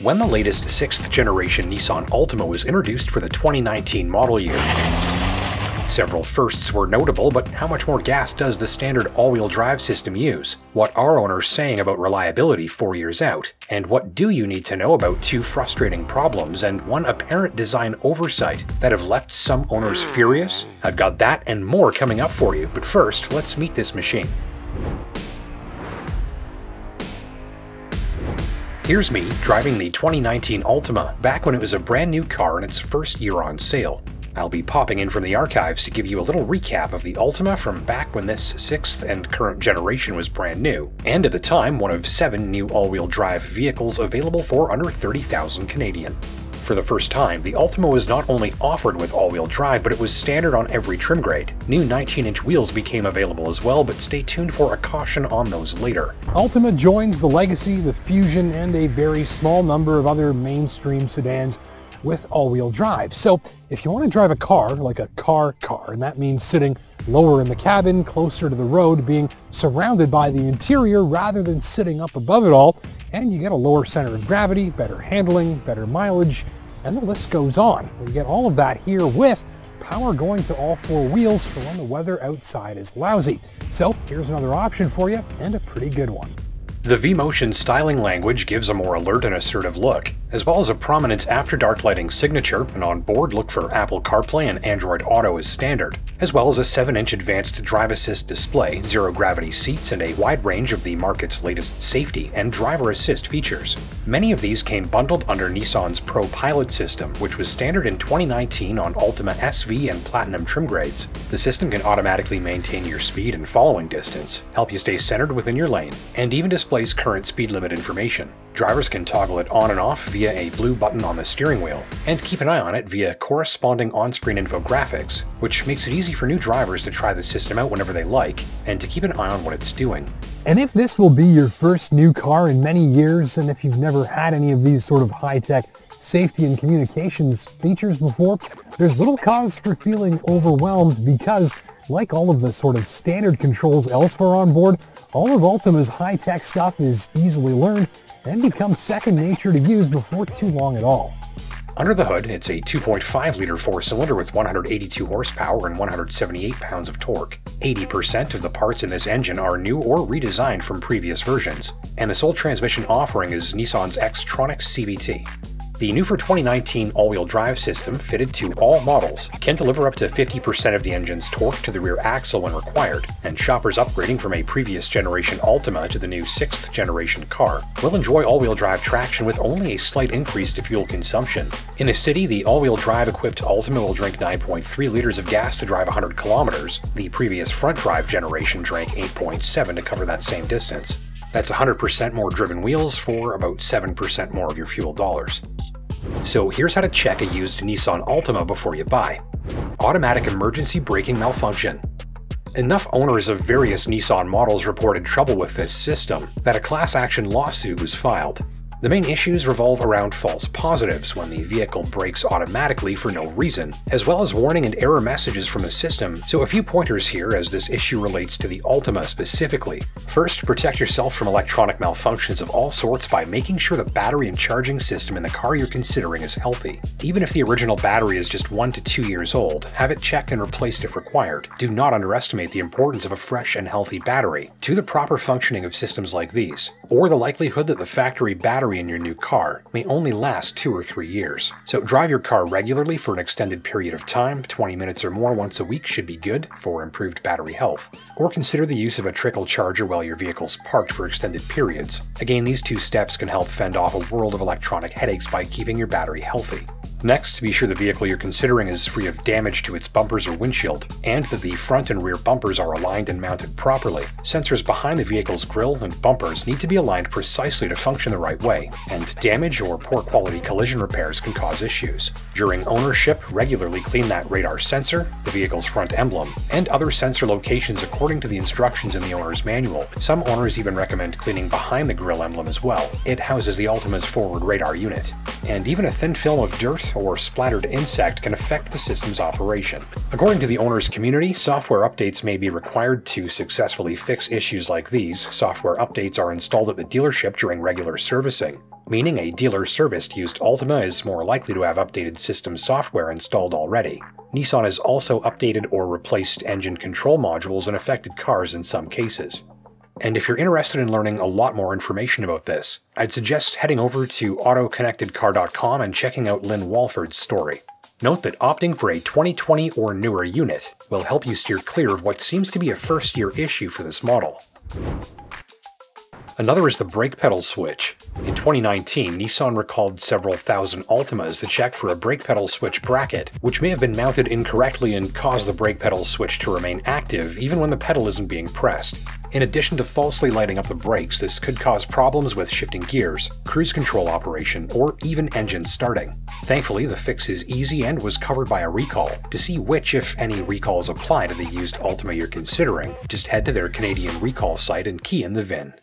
when the latest 6th generation Nissan Altima was introduced for the 2019 model year. Several firsts were notable, but how much more gas does the standard all-wheel drive system use? What are owners saying about reliability four years out? And what do you need to know about two frustrating problems and one apparent design oversight that have left some owners furious? I've got that and more coming up for you, but first, let's meet this machine. Here's me driving the 2019 Altima back when it was a brand new car in its first year on sale. I'll be popping in from the archives to give you a little recap of the Altima from back when this sixth and current generation was brand new, and at the time one of seven new all-wheel drive vehicles available for under 30,000 Canadian. For the first time, the Altima was not only offered with all-wheel drive, but it was standard on every trim grade. New 19-inch wheels became available as well, but stay tuned for a caution on those later. Altima joins the Legacy, the Fusion, and a very small number of other mainstream sedans with all-wheel drive. So if you want to drive a car, like a car car, and that means sitting lower in the cabin, closer to the road, being surrounded by the interior rather than sitting up above it all, and you get a lower center of gravity, better handling, better mileage, and the list goes on. You get all of that here with power going to all four wheels for when the weather outside is lousy. So here's another option for you, and a pretty good one. The V-Motion styling language gives a more alert and assertive look, as well as a prominent after-dark lighting signature, and on board look for Apple CarPlay and Android Auto as standard, as well as a 7-inch advanced drive assist display, zero-gravity seats, and a wide range of the market's latest safety and driver assist features. Many of these came bundled under Nissan's Pro Pilot system, which was standard in 2019 on Altima SV and Platinum trim grades. The system can automatically maintain your speed and following distance, help you stay centered within your lane, and even displays current speed limit information. Drivers can toggle it on and off via a blue button on the steering wheel, and keep an eye on it via corresponding on-screen infographics, which makes it easy for new drivers to try the system out whenever they like, and to keep an eye on what it's doing. And if this will be your first new car in many years, and if you've never had any of these sort of high-tech safety and communications features before, there's little cause for feeling overwhelmed because like all of the sort of standard controls elsewhere on board, all of Altima's high-tech stuff is easily learned and becomes second nature to use before too long at all. Under the hood, it's a 2.5-liter four-cylinder with 182 horsepower and 178 pounds of torque. 80% of the parts in this engine are new or redesigned from previous versions, and the sole transmission offering is Nissan's Xtronic CVT. The new for 2019 all-wheel drive system, fitted to all models, can deliver up to 50% of the engine's torque to the rear axle when required, and shoppers upgrading from a previous generation Altima to the new 6th generation car will enjoy all-wheel drive traction with only a slight increase to fuel consumption. In a city, the all-wheel drive equipped Altima will drink 9.3 liters of gas to drive 100 kilometers. The previous front-drive generation drank 8.7 to cover that same distance. That's 100% more driven wheels for about 7% more of your fuel dollars. So here's how to check a used Nissan Altima before you buy. Automatic emergency braking malfunction. Enough owners of various Nissan models reported trouble with this system that a class action lawsuit was filed. The main issues revolve around false positives when the vehicle brakes automatically for no reason, as well as warning and error messages from the system, so a few pointers here as this issue relates to the Altima specifically. First, protect yourself from electronic malfunctions of all sorts by making sure the battery and charging system in the car you're considering is healthy. Even if the original battery is just 1 to 2 years old, have it checked and replaced if required. Do not underestimate the importance of a fresh and healthy battery to the proper functioning of systems like these, or the likelihood that the factory battery battery in your new car may only last two or three years. So drive your car regularly for an extended period of time, 20 minutes or more once a week should be good for improved battery health. Or consider the use of a trickle charger while your vehicle's parked for extended periods. Again, these two steps can help fend off a world of electronic headaches by keeping your battery healthy. Next, be sure the vehicle you're considering is free of damage to its bumpers or windshield, and that the front and rear bumpers are aligned and mounted properly. Sensors behind the vehicle's grille and bumpers need to be aligned precisely to function the right way, and damage or poor quality collision repairs can cause issues. During ownership, regularly clean that radar sensor, the vehicle's front emblem, and other sensor locations according to the instructions in the owner's manual. Some owners even recommend cleaning behind the grille emblem as well. It houses the Altima's forward radar unit. And even a thin film of dirt or splattered insect can affect the system's operation. According to the owner's community, software updates may be required to successfully fix issues like these. Software updates are installed at the dealership during regular servicing. meaning a dealer-serviced used Altima is more likely to have updated system software installed already. Nissan has also updated or replaced engine control modules in affected cars in some cases. And if you're interested in learning a lot more information about this, I'd suggest heading over to autoconnectedcar.com and checking out Lynn Walford's story. Note that opting for a 2020 or newer unit will help you steer clear of what seems to be a first-year issue for this model. Another is the brake pedal switch. In 2019, Nissan recalled several thousand Altimas to check for a brake pedal switch bracket, which may have been mounted incorrectly and caused the brake pedal switch to remain active even when the pedal isn't being pressed. In addition to falsely lighting up the brakes, this could cause problems with shifting gears, cruise control operation, or even engine starting. Thankfully, the fix is easy and was covered by a recall. To see which, if any, recalls apply to the used Altima you're considering, just head to their Canadian recall site and key in the VIN.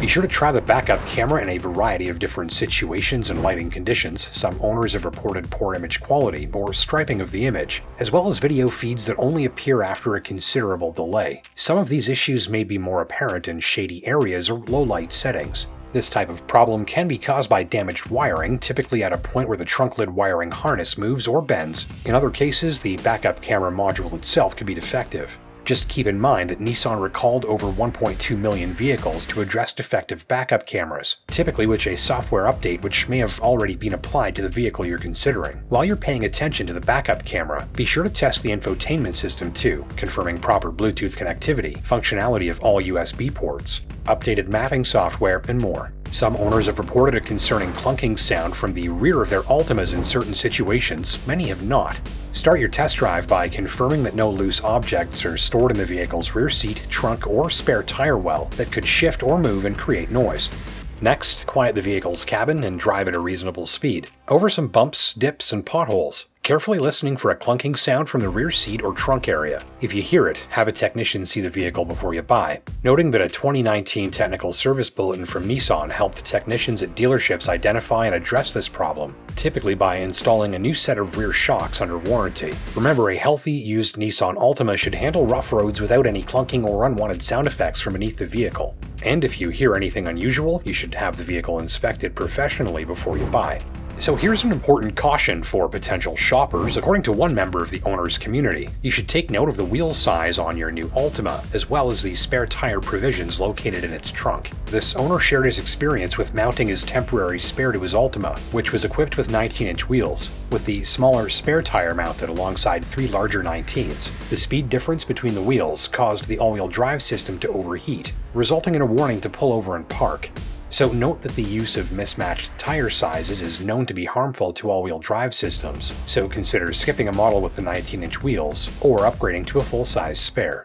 Be sure to try the backup camera in a variety of different situations and lighting conditions. Some owners have reported poor image quality or striping of the image, as well as video feeds that only appear after a considerable delay. Some of these issues may be more apparent in shady areas or low light settings. This type of problem can be caused by damaged wiring, typically at a point where the trunk lid wiring harness moves or bends. In other cases, the backup camera module itself could be defective. Just keep in mind that Nissan recalled over 1.2 million vehicles to address defective backup cameras, typically with a software update which may have already been applied to the vehicle you're considering. While you're paying attention to the backup camera, be sure to test the infotainment system too, confirming proper Bluetooth connectivity, functionality of all USB ports, updated mapping software, and more. Some owners have reported a concerning clunking sound from the rear of their Altimas in certain situations, many have not. Start your test drive by confirming that no loose objects are stored in the vehicle's rear seat, trunk, or spare tire well that could shift or move and create noise. Next, quiet the vehicle's cabin and drive at a reasonable speed, over some bumps, dips, and potholes, carefully listening for a clunking sound from the rear seat or trunk area. If you hear it, have a technician see the vehicle before you buy. Noting that a 2019 technical service bulletin from Nissan helped technicians at dealerships identify and address this problem, typically by installing a new set of rear shocks under warranty. Remember, a healthy, used Nissan Altima should handle rough roads without any clunking or unwanted sound effects from beneath the vehicle. And if you hear anything unusual, you should have the vehicle inspected professionally before you buy. So here's an important caution for potential shoppers. According to one member of the owner's community, you should take note of the wheel size on your new Altima, as well as the spare tire provisions located in its trunk. This owner shared his experience with mounting his temporary spare to his Altima, which was equipped with 19-inch wheels, with the smaller spare tire mounted alongside three larger 19s. The speed difference between the wheels caused the all-wheel drive system to overheat, resulting in a warning to pull over and park. So note that the use of mismatched tire sizes is known to be harmful to all-wheel drive systems, so consider skipping a model with the 19-inch wheels or upgrading to a full-size spare.